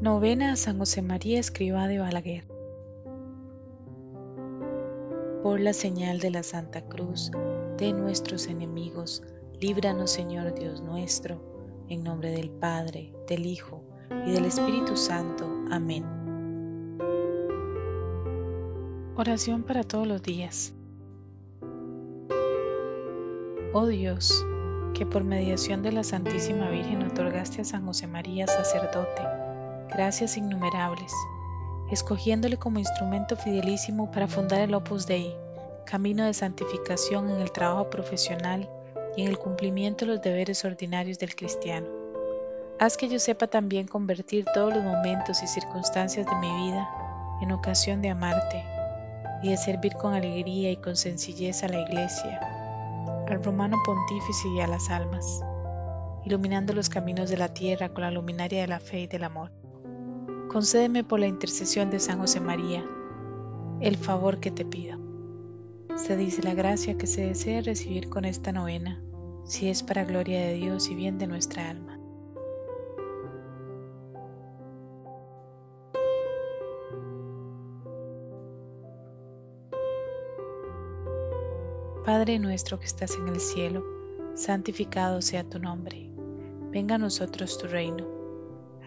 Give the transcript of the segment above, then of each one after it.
Novena a San José María Escriba de Balaguer. Por la señal de la Santa Cruz de nuestros enemigos, líbranos Señor Dios nuestro, en nombre del Padre, del Hijo y del Espíritu Santo. Amén. Oración para todos los días. Oh Dios, que por mediación de la Santísima Virgen otorgaste a San José María sacerdote, gracias innumerables, escogiéndole como instrumento fidelísimo para fundar el Opus Dei, camino de santificación en el trabajo profesional y en el cumplimiento de los deberes ordinarios del cristiano. Haz que yo sepa también convertir todos los momentos y circunstancias de mi vida en ocasión de amarte y de servir con alegría y con sencillez a la Iglesia, al romano pontífice y a las almas, iluminando los caminos de la tierra con la luminaria de la fe y del amor concédeme por la intercesión de San José María el favor que te pido. Se dice la gracia que se desea recibir con esta novena, si es para gloria de Dios y bien de nuestra alma. Padre nuestro que estás en el cielo, santificado sea tu nombre. Venga a nosotros tu reino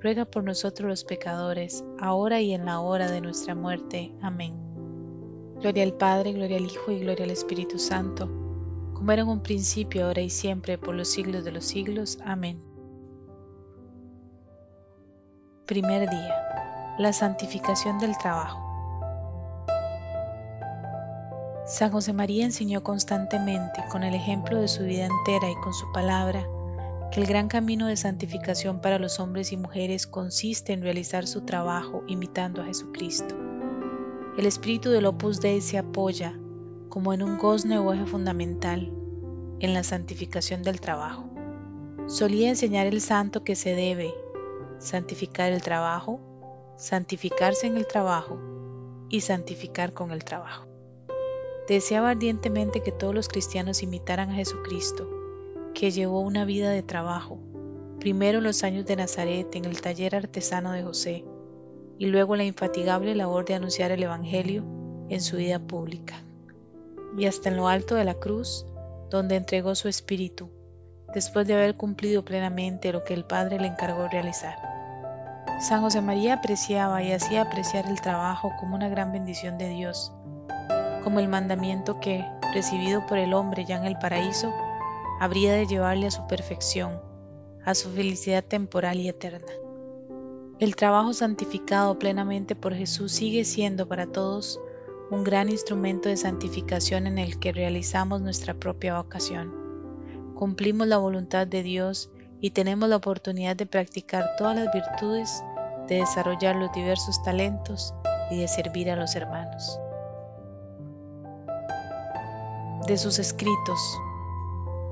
ruega por nosotros los pecadores, ahora y en la hora de nuestra muerte. Amén. Gloria al Padre, gloria al Hijo y gloria al Espíritu Santo, como era en un principio, ahora y siempre, por los siglos de los siglos. Amén. Primer día. La santificación del trabajo. San José María enseñó constantemente, con el ejemplo de su vida entera y con su palabra, que el gran camino de santificación para los hombres y mujeres consiste en realizar su trabajo imitando a Jesucristo. El espíritu del Opus Dei se apoya, como en un gozne o eje fundamental, en la santificación del trabajo. Solía enseñar el santo que se debe santificar el trabajo, santificarse en el trabajo y santificar con el trabajo. Deseaba ardientemente que todos los cristianos imitaran a Jesucristo que llevó una vida de trabajo, primero los años de Nazaret en el taller artesano de José, y luego la infatigable labor de anunciar el Evangelio en su vida pública, y hasta en lo alto de la cruz, donde entregó su espíritu, después de haber cumplido plenamente lo que el Padre le encargó realizar. San José María apreciaba y hacía apreciar el trabajo como una gran bendición de Dios, como el mandamiento que, recibido por el hombre ya en el paraíso, habría de llevarle a su perfección, a su felicidad temporal y eterna. El trabajo santificado plenamente por Jesús sigue siendo para todos un gran instrumento de santificación en el que realizamos nuestra propia vocación. Cumplimos la voluntad de Dios y tenemos la oportunidad de practicar todas las virtudes, de desarrollar los diversos talentos y de servir a los hermanos. De sus escritos,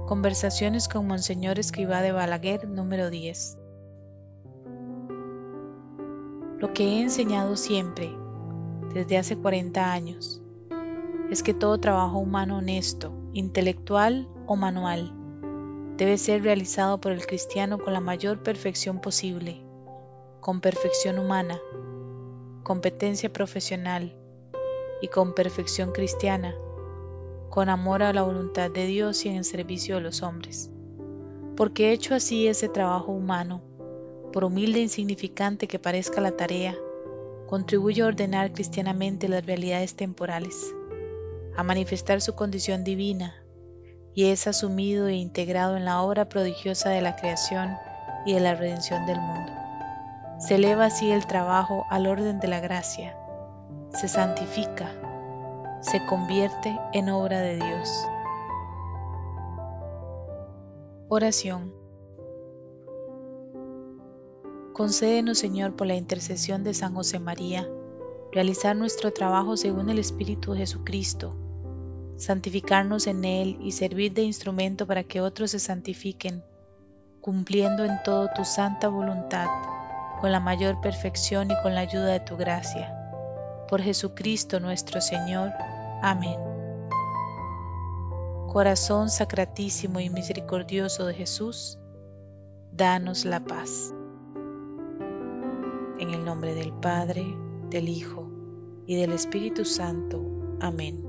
Conversaciones con Monseñor Escribá de Balaguer, número 10. Lo que he enseñado siempre, desde hace 40 años, es que todo trabajo humano honesto, intelectual o manual, debe ser realizado por el cristiano con la mayor perfección posible, con perfección humana, competencia profesional y con perfección cristiana con amor a la voluntad de Dios y en el servicio de los hombres. Porque hecho así ese trabajo humano, por humilde e insignificante que parezca la tarea, contribuye a ordenar cristianamente las realidades temporales, a manifestar su condición divina, y es asumido e integrado en la obra prodigiosa de la creación y de la redención del mundo. Se eleva así el trabajo al orden de la gracia, se santifica, se convierte en obra de Dios. Oración. Concédenos, Señor, por la intercesión de San José María, realizar nuestro trabajo según el Espíritu de Jesucristo, santificarnos en Él y servir de instrumento para que otros se santifiquen, cumpliendo en todo tu santa voluntad, con la mayor perfección y con la ayuda de tu gracia. Por Jesucristo nuestro Señor. Amén. Corazón sacratísimo y misericordioso de Jesús, danos la paz. En el nombre del Padre, del Hijo y del Espíritu Santo. Amén.